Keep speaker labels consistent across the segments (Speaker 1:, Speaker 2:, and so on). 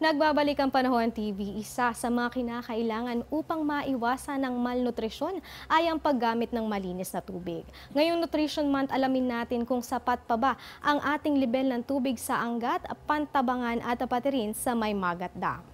Speaker 1: Nagbabalik ang Panahon TV, isa sa mga kinakailangan upang maiwasan ng malnutrisyon ay ang paggamit ng malinis na tubig. Ngayong Nutrition Month, alamin natin kung sapat pa ba ang ating level ng tubig sa Angat, Pantabangan at pati rin sa May Magat Dam.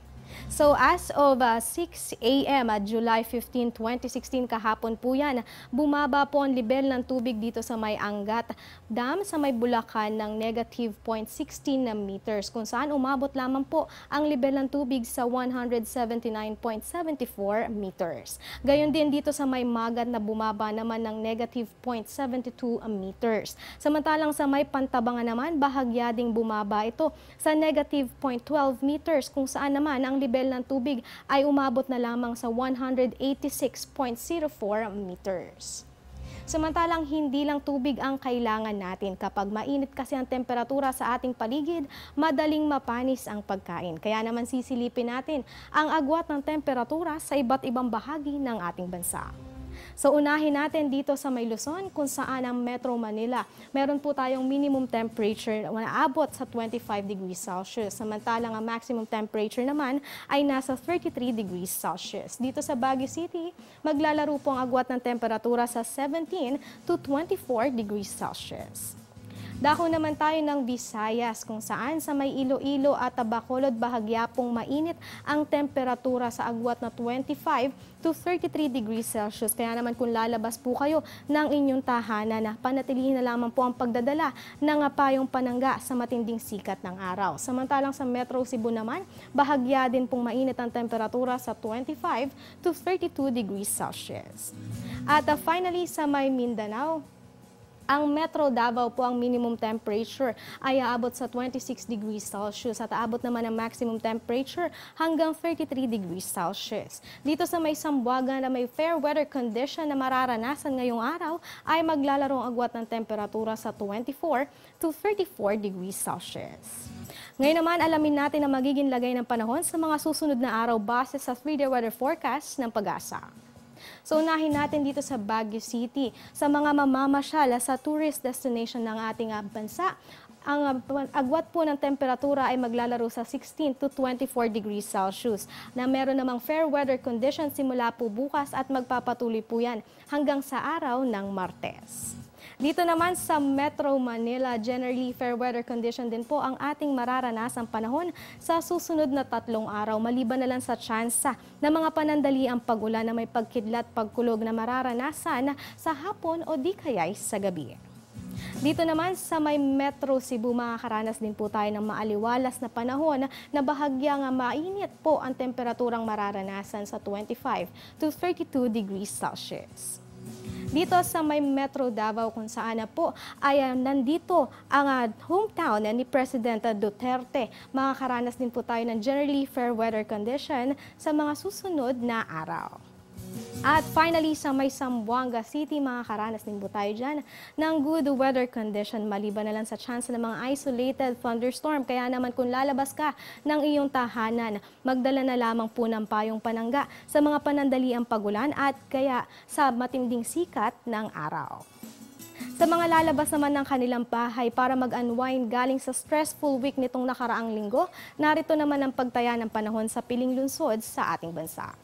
Speaker 1: So as of uh, 6 a.m. at July 15, 2016 kahapon po yan, bumaba po ang level ng tubig dito sa may Angat Dam sa may Bulacan ng negative 0.16 na meters kung saan umabot lamang po ang level ng tubig sa 179.74 meters. Gayon din dito sa may Magat na bumaba naman ng negative 0.72 meters. Samantalang sa may Pantabangan naman, bahagya ding bumaba ito sa negative 0.12 meters kung saan naman ang level ng tubig ay umabot na lamang sa 186.04 meters. Samantalang hindi lang tubig ang kailangan natin. Kapag mainit kasi ang temperatura sa ating paligid, madaling mapanis ang pagkain. Kaya naman sisilipin natin ang agwat ng temperatura sa iba't ibang bahagi ng ating bansa. So unahin natin dito sa May Luzon kung saan ang Metro Manila. Meron po tayong minimum temperature na aabot sa 25 degrees Celsius. Samantalang ang maximum temperature naman ay nasa 33 degrees Celsius. Dito sa Baguio City, maglalaro po ang agwat ng temperatura sa 17 to 24 degrees Celsius. Dako naman tayo ng Visayas kung saan sa may Iloilo at Bacolod bahagya pong mainit ang temperatura sa agwat na 25 to 33 degrees Celsius. Kaya naman kung lalabas po kayo ng inyong tahanan na panatilihin na lamang po ang pagdadala ng payong panangga sa matinding sikat ng araw. Samantalang sa Metro Cebu naman, bahagya din pong mainit ang temperatura sa 25 to 32 degrees Celsius. At uh, finally sa may Mindanao, ang Metro Davao po ang minimum temperature ay aabot sa 26 degrees Celsius at aabot naman ang maximum temperature hanggang 33 degrees Celsius. Dito sa may Sambuaga na may fair weather condition na mararanasan ngayong araw ay maglalarong agwat ng temperatura sa 24 to 34 degrees Celsius. Ngayon naman, alamin natin ang magiging lagay ng panahon sa mga susunod na araw base sa 3-day weather forecast ng pag-asa. So unahin natin dito sa Baguio City sa mga mamamasyal sa tourist destination ng ating ah, bansa. Ang ah, agwat po ng temperatura ay maglalaro sa 16 to 24 degrees Celsius na meron namang fair weather conditions simula po bukas at magpapatuloy po yan hanggang sa araw ng Martes. Dito naman sa Metro Manila, generally fair weather condition din po ang ating mararanasang panahon sa susunod na tatlong araw. Maliban na lang sa tsansa na mga panandali ang pagulan na may pagkidlat pagkulog na mararanasan sa hapon o di kaya'y sa gabi. Dito naman sa may Metro Cebu, makakaranas din po tayo ng maaliwalas na panahon na bahagya nga mainit po ang temperaturang mararanasan sa 25 to 32 degrees Celsius dito sa may Metro Davao kung saan na po ay nandito ang uh, hometown ni President Duterte. Makakaranas din po tayo ng generally fair weather condition sa mga susunod na araw. At finally, sa may Sambuanga City, mga karanas din po tayo dyan ng good weather condition maliban na lang sa chance ng mga isolated thunderstorm. Kaya naman kung lalabas ka ng iyong tahanan, magdala na lamang po ng payong panangga sa mga panandaliang pagulan at kaya sa matinding sikat ng araw. Sa mga lalabas naman ng kanilang bahay para mag-unwind galing sa stressful week nitong nakaraang linggo, narito naman ang pagtaya ng panahon sa piling lungsod sa ating bansa.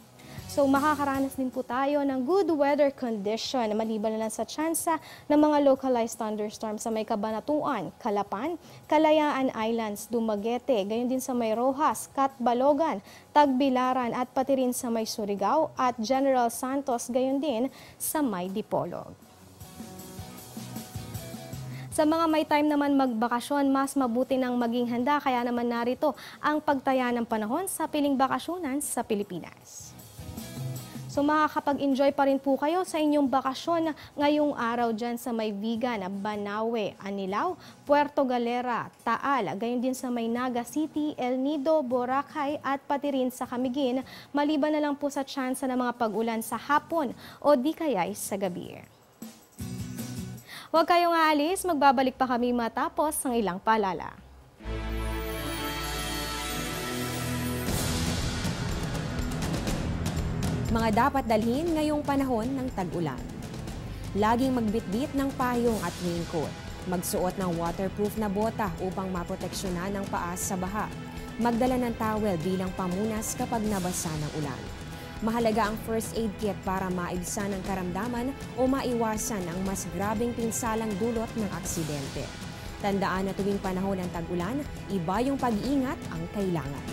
Speaker 1: So makakaranas din po tayo ng good weather condition maliban na lang sa tsansa ng mga localized thunderstorms sa may Kabanatuan, Kalapan, Kalayaan Islands, Dumaguete, gayon din sa may Rojas, Katbalogan, Tagbilaran at pati rin sa may Surigao at General Santos, gayon din sa may Dipolog. Sa mga may time naman magbakasyon, mas mabuti nang maging handa kaya naman narito ang pagtaya ng panahon sa piling bakasyonan sa Pilipinas. So makakapag-enjoy pa rin po kayo sa inyong bakasyon ngayong araw dyan sa may Vigan, Banawe, Anilao, Puerto Galera, Taal, gayon din sa may Naga City, El Nido, Boracay at pati rin sa Camiguin, maliban na lang po sa tsansa ng mga pag-ulan sa hapon o di kaya'y sa gabi. Huwag kayong aalis, magbabalik pa kami matapos ng ilang paalala.
Speaker 2: Mga dapat dalhin ngayong panahon ng tag-ulan. Laging magbitbit ng payong at raincoat. Magsuot ng waterproof na bota upang maproteksyonan ang paas sa baha. Magdala ng towel bilang pamunas kapag nabasa ng ulan. Mahalaga ang first aid kit para maibsan ang karamdaman o maiwasan ang mas grabing pinsalang dulot ng aksidente. Tandaan na tuwing panahon ng tag-ulan, iba yung pag-iingat ang kailangan.